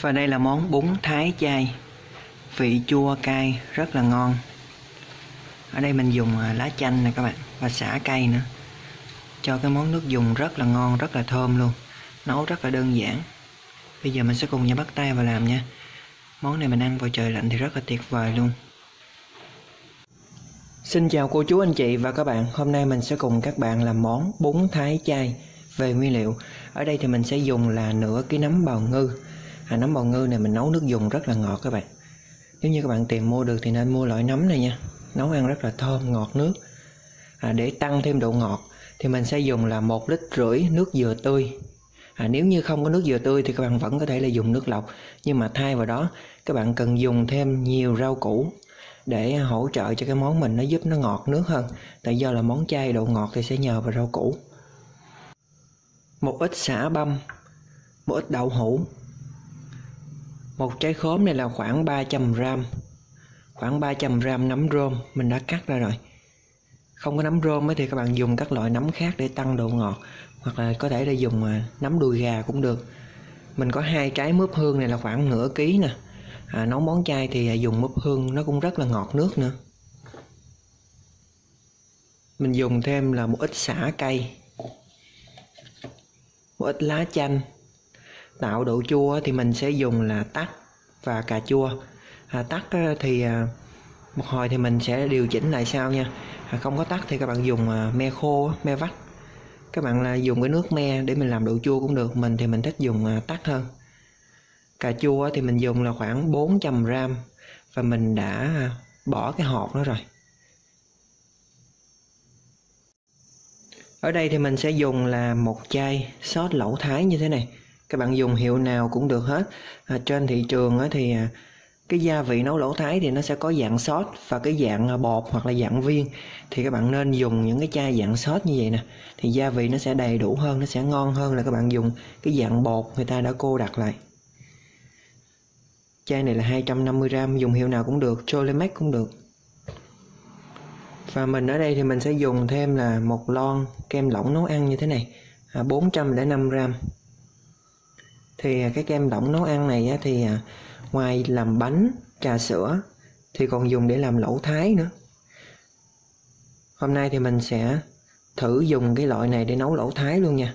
Và đây là món bún thái chay Vị chua cay rất là ngon. Ở đây mình dùng à, lá chanh nè các bạn Và xả cay nữa. Cho cái món nước dùng rất là ngon, rất là thơm luôn. Nấu rất là đơn giản. Bây giờ mình sẽ cùng nhau bắt tay vào làm nha. Món này mình ăn vào trời lạnh thì rất là tuyệt vời luôn. Xin chào cô chú anh chị và các bạn. Hôm nay mình sẽ cùng các bạn làm món bún thái chay Về nguyên liệu. Ở đây thì mình sẽ dùng là nửa cái nấm bào ngư à, Nấm bào ngư này mình nấu nước dùng rất là ngọt các bạn. Nếu như các bạn tìm mua được thì nên mua loại nấm này nha. Nấu ăn rất là thơm, ngọt nước. À, Để tăng thêm độ ngọt Thì mình sẽ dùng là một lít rưỡi nước dừa tươi. À, Nếu như không có nước dừa tươi thì các bạn vẫn có thể là dùng nước lọc. Nhưng mà thay vào đó các bạn cần dùng thêm nhiều rau củ để hỗ trợ cho cái món mình nó giúp nó ngọt nước hơn. Tại do là món chay độ ngọt thì sẽ nhờ vào rau củ. Một ít xả băm một ít đậu hũ một trái khóm này là khoảng 300 gram. Khoảng 300 gram nấm rơm mình đã cắt ra rồi. Không có nấm rơm thì các bạn dùng các loại nấm khác để tăng độ ngọt hoặc là có thể là dùng à, nấm đùi gà cũng được. Mình có hai trái mướp hương này là khoảng nửa ký nè. À, nấu món chay thì à, dùng mướp hương nó cũng rất là ngọt nước nữa. Mình dùng thêm là một ít xả cây một ít lá chanh tạo độ chua thì mình sẽ dùng là tắc và cà chua. À, tắc thì à, một hồi thì mình sẽ điều chỉnh lại sau nha. À, không có tắc thì các bạn dùng à, me khô me vắt. Các bạn là dùng cái nước me để mình làm độ chua cũng được mình thì mình thích dùng à, tắc hơn. Cà chua thì mình dùng là khoảng 400 gram và mình đã à, bỏ cái hột nó rồi. Ở đây thì mình sẽ dùng là một chai sốt lẩu thái như thế này các bạn dùng hiệu nào cũng được hết. À, trên thị trường thì à, cái gia vị nấu lẩu thái thì nó sẽ có dạng sót và cái dạng à, bột hoặc là dạng viên. Thì các bạn nên dùng những cái chai dạng sót như vậy nè. Thì gia vị nó sẽ đầy đủ hơn nó sẽ ngon hơn là các bạn dùng cái dạng bột người ta đã cô đặt lại. Chai này là 250g Dùng hiệu nào cũng được Cholimax cũng được. Và mình ở đây thì mình sẽ dùng thêm là một lon kem lỏng nấu ăn như thế này. À, 405g thì à, cái kem lỏng nấu ăn này thì à, ngoài làm bánh, trà sữa Thì còn dùng để làm lẩu thái nữa. Hôm nay thì mình sẽ thử dùng cái loại này để nấu lẩu thái luôn nha.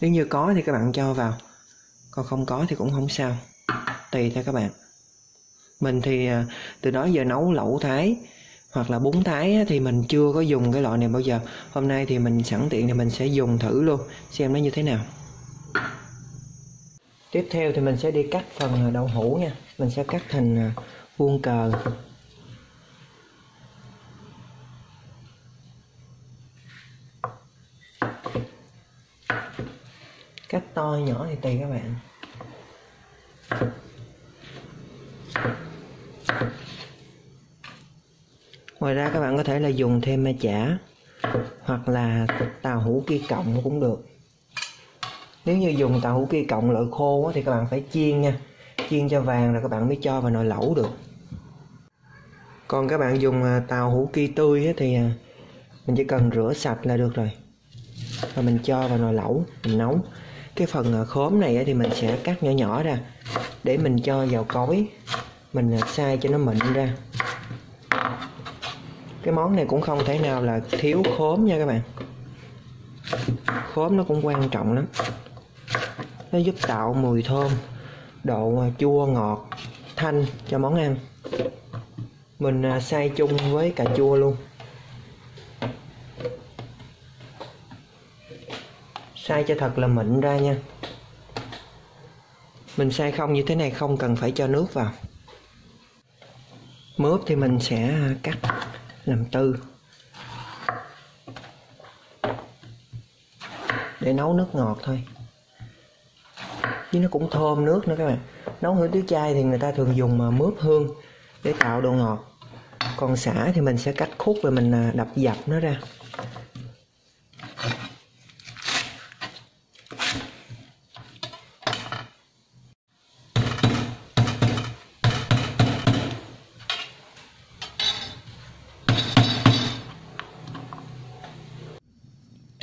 Nếu như có thì các bạn cho vào còn không có thì cũng không sao tùy theo các bạn. Mình thì à, từ đó giờ nấu lẩu thái hoặc là bún thái thì mình chưa có dùng cái loại này bao giờ. Hôm nay thì mình sẵn tiện thì mình sẽ dùng thử luôn, xem nó như thế nào. Tiếp theo thì mình sẽ đi cắt phần à, đậu hũ nha. Mình sẽ cắt thành à, vuông cờ. Cắt to nhỏ thì tùy các bạn. Ngoài ra các bạn có thể là dùng thêm me chả hoặc là tàu hũ kia cộng cũng được. Nếu như dùng tàu hũ kia cộng loại khô thì các bạn phải chiên nha. Chiên cho vàng rồi các bạn mới cho vào nồi lẩu được. Còn các bạn dùng à, tàu hũ kia tươi thì à, mình chỉ cần rửa sạch là được rồi. Và mình cho vào nồi lẩu, mình nấu. Cái phần à, khóm này thì mình sẽ cắt nhỏ nhỏ ra để mình cho vào cối. Mình xay cho nó mịn ra cái món này cũng không thể nào là thiếu khóm nha các bạn. Khóm nó cũng quan trọng lắm. Nó giúp tạo mùi thơm, độ chua, ngọt, thanh cho món ăn. Mình à, xay chung với cà chua luôn. Xay cho thật là mịn ra nha. Mình xay không như thế này không cần phải cho nước vào. Mướp thì mình sẽ à, cắt làm tư. Để nấu nước ngọt thôi. Chứ nó cũng thơm nước nữa các bạn. Nấu hủ tiếu chay thì người ta thường dùng mà mướp hương để tạo độ ngọt. Còn xả thì mình sẽ cắt khúc và mình à, đập dập nó ra.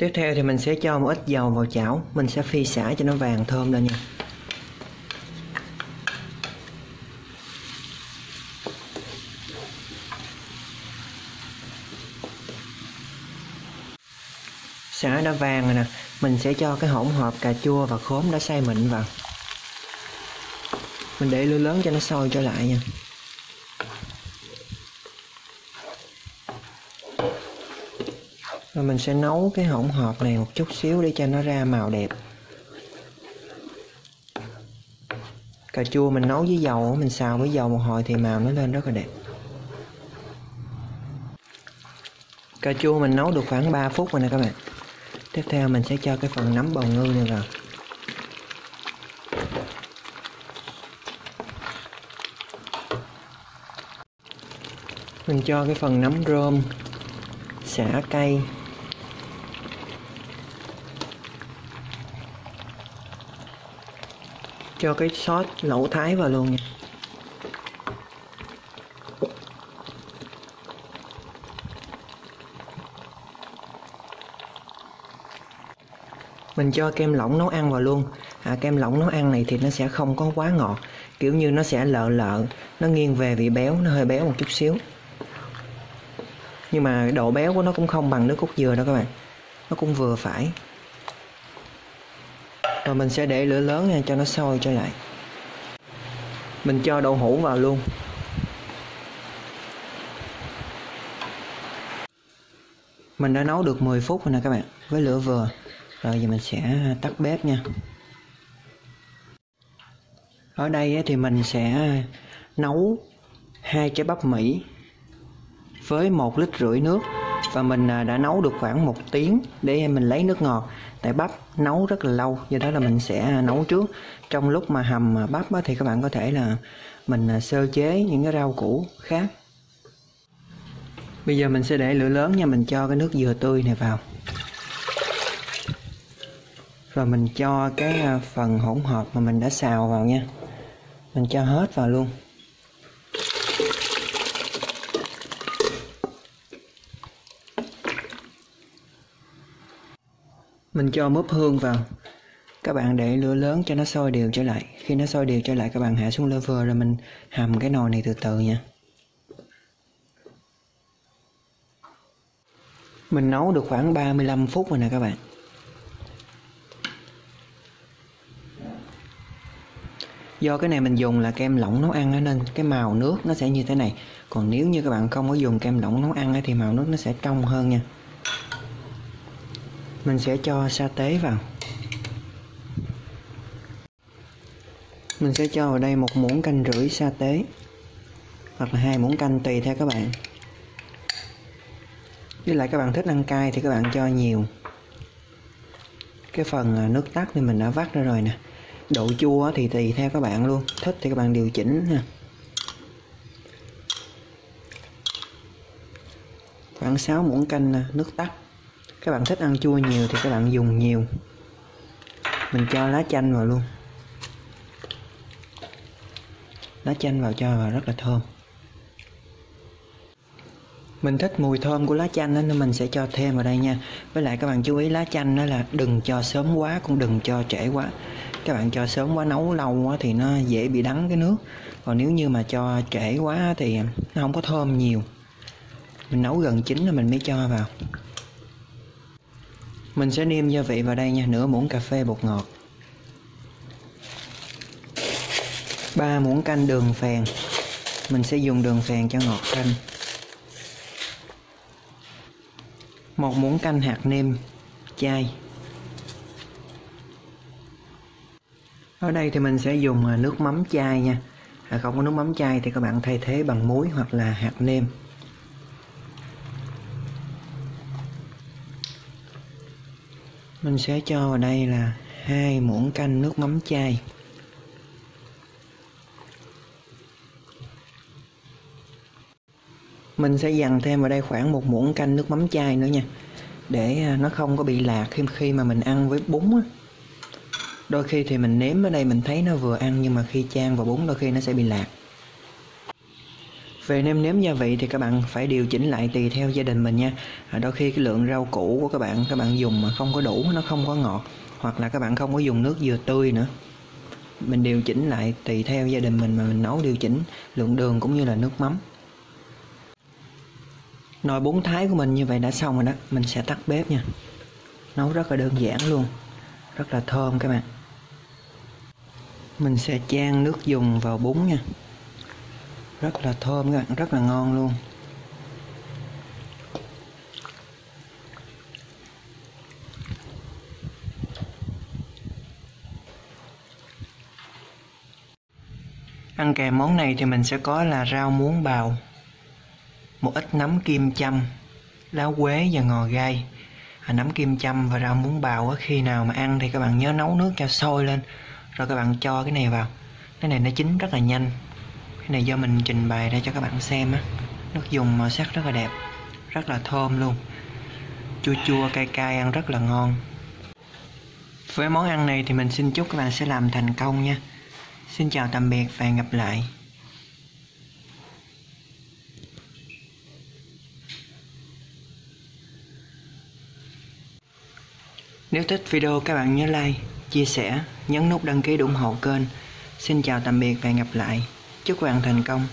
Tiếp theo thì mình sẽ cho một ít dầu vào chảo. Mình sẽ phi xả cho nó vàng thơm lên nha. Xả đã vàng rồi nè. Mình sẽ cho cái hỗn hợp cà chua và khóm đã xay mịn vào. Mình để lửa lớn cho nó sôi trở lại nha. Rồi mình sẽ nấu cái hỗn hợp này một chút xíu để cho nó ra màu đẹp. Cà chua mình nấu với dầu, mình xào với dầu một hồi thì màu nó lên rất là đẹp. Cà chua mình nấu được khoảng 3 phút rồi nè các bạn. Tiếp theo mình sẽ cho cái phần nấm bào ngư này vào. Mình cho cái phần nấm rơm xả cây cho cái sốt lẩu thái vào luôn nha. Mình cho kem lỏng nấu ăn vào luôn. À, kem lỏng nấu ăn này thì nó sẽ không có quá ngọt. Kiểu như nó sẽ lợ lợ nó nghiêng về vị béo nó hơi béo một chút xíu. Nhưng mà độ béo của nó cũng không bằng nước cốt dừa đâu các bạn. Nó cũng vừa phải rồi mình sẽ để lửa lớn nha, cho nó sôi trở lại. Mình cho đậu hũ vào luôn. Mình đã nấu được 10 phút rồi nè các bạn, với lửa vừa. Rồi giờ mình sẽ tắt bếp nha. Ở đây thì mình sẽ nấu hai trái bắp mỹ với một lít rưỡi nước. Và mình à, đã nấu được khoảng một tiếng để mình lấy nước ngọt tại bắp, nấu rất là lâu. Do đó là mình sẽ nấu trước. Trong lúc mà hầm à, bắp thì các bạn có thể là mình à, sơ chế những cái rau củ khác. Bây giờ mình sẽ để lửa lớn nha, mình cho cái nước dừa tươi này vào. Rồi mình cho cái à, phần hỗn hợp mà mình đã xào vào nha. Mình cho hết vào luôn. Mình cho mướp hương vào. Các bạn để lửa lớn cho nó sôi đều trở lại. Khi nó sôi đều trở lại, các bạn hạ xuống lửa vừa rồi mình hầm cái nồi này từ từ nha. Mình nấu được khoảng 35 phút rồi nè các bạn. Do cái này mình dùng là kem lỏng nấu ăn nên cái màu nước nó sẽ như thế này. Còn nếu như các bạn không có dùng kem lỏng nấu ăn thì màu nước nó sẽ trong hơn nha mình sẽ cho sa tế vào. Mình sẽ cho vào đây một muỗng canh rưỡi sa tế, hoặc là hai muỗng canh tùy theo các bạn. Với lại các bạn thích ăn cay thì các bạn cho nhiều. Cái phần à, nước tắt thì mình đã vắt ra rồi nè. Độ chua thì tùy theo các bạn luôn. Thích thì các bạn điều chỉnh ha. Khoảng 6 muỗng canh à, nước tắt các bạn thích ăn chua nhiều thì các bạn dùng nhiều. Mình cho lá chanh vào luôn. Lá chanh vào cho vào rất là thơm. Mình thích mùi thơm của lá chanh nên mình sẽ cho thêm vào đây nha. Với lại các bạn chú ý, lá chanh đó là đừng cho sớm quá, cũng đừng cho trễ quá. Các bạn cho sớm quá, nấu lâu quá thì nó dễ bị đắng cái nước. Còn nếu như mà cho trễ quá thì nó không có thơm nhiều. Mình nấu gần chín là mình mới cho vào mình sẽ nêm gia vị vào đây nha nửa muỗng cà phê bột ngọt. Ba muỗng canh đường phèn. Mình sẽ dùng đường phèn cho ngọt canh. Một muỗng canh hạt nêm chai. Ở đây thì mình sẽ dùng à, nước mắm chai nha. À, không có nước mắm chai thì các bạn thay thế bằng muối hoặc là hạt nêm. Mình sẽ cho vào đây là hai muỗng canh nước mắm chay. mình sẽ dằn thêm vào đây khoảng một muỗng canh nước mắm chay nữa nha. Để à, nó không có bị lạc khi khi mà mình ăn với bún á. Đôi khi thì mình nếm ở đây mình thấy nó vừa ăn nhưng mà khi chan vào bún đôi khi nó sẽ bị lạc về nêm nếm gia vị thì các bạn phải điều chỉnh lại tùy theo gia đình mình nha. À, đôi khi cái lượng rau củ của các bạn các bạn dùng mà không có đủ nó không có ngọt hoặc là các bạn không có dùng nước dừa tươi nữa. Mình điều chỉnh lại tùy theo gia đình mình mà mình nấu điều chỉnh lượng đường cũng như là nước mắm. Nồi bún thái của mình như vậy đã xong rồi đó mình sẽ tắt bếp nha. Nấu rất là đơn giản luôn rất là thơm các bạn. Mình sẽ chan nước dùng vào bún nha rất là thơm các bạn rất là ngon luôn. Ăn kèm món này thì mình sẽ có là rau muống bào một ít nấm kim châm lá quế và ngò gai. À, nấm kim châm và rau muống bào á, khi nào mà ăn thì các bạn nhớ nấu nước cho sôi lên rồi các bạn cho cái này vào. Cái này nó chín rất là nhanh cái này do mình trình bày ra cho các bạn xem á. Nước dùng màu sắc rất là đẹp rất là thơm luôn. Chua chua cay cay ăn rất là ngon. Với món ăn này thì mình xin chúc các bạn sẽ làm thành công nha. Xin chào tạm biệt và hẹn gặp lại. Nếu thích video các bạn nhớ like, chia sẻ, nhấn nút đăng ký ủng hộ kênh. Xin chào tạm biệt và hẹn gặp lại. Chúc bạn thành công.